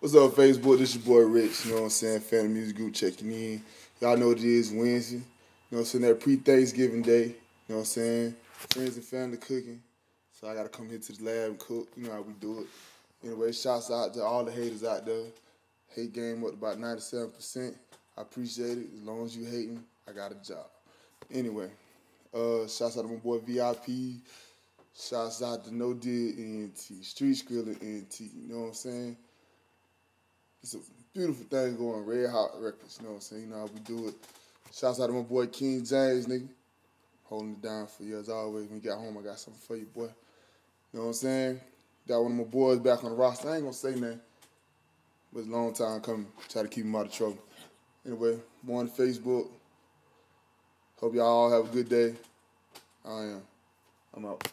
What's up, Facebook? This is your boy Rich, you know what I'm saying? Phantom Muzik Group checking in. Y'all know what it is Wednesday. You know what I'm saying? That pre Thanksgiving day. You know what I'm saying? Friends and family cooking. So I gotta come here to the lab and cook. You know how we do it. Anyway, shouts out to all the haters out there. Hate game up about 97%. I appreciate it. As long as you hating, I got a job. Anyway, uh, shouts out to my boy VIP. Shouts out to No Deal NT, Street Skrilla NT. You know what I'm saying? It's a beautiful thing going Reddhott Records. You know what I'm saying? You know how we do it. Shouts out to my boy King James, nigga. Holding it down for you as always. When you got home, I got something for you, boy. You know what I'm saying? Got one of my boys back on the roster. I ain't gonna say nothing. But it's a long time coming. Try to keep him out of trouble. Anyway, I'm on Facebook. Hope y'all all have a good day. I am. I'm out.